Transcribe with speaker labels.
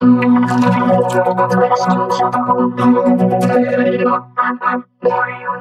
Speaker 1: Thank you.